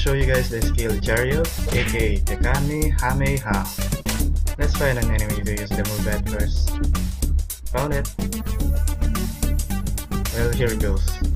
Show you guys the skill Chariot, aka the Kamehameha. Let's find an enemy to use the move at first. Found it. Well, here it goes.